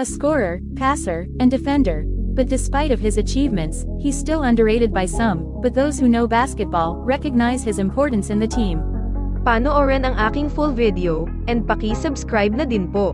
A scorer, passer, and defender. But despite of his achievements, he's still underrated by some, but those who know basketball recognize his importance in the team. Panoorin ang aking full video, and paki-subscribe na din po.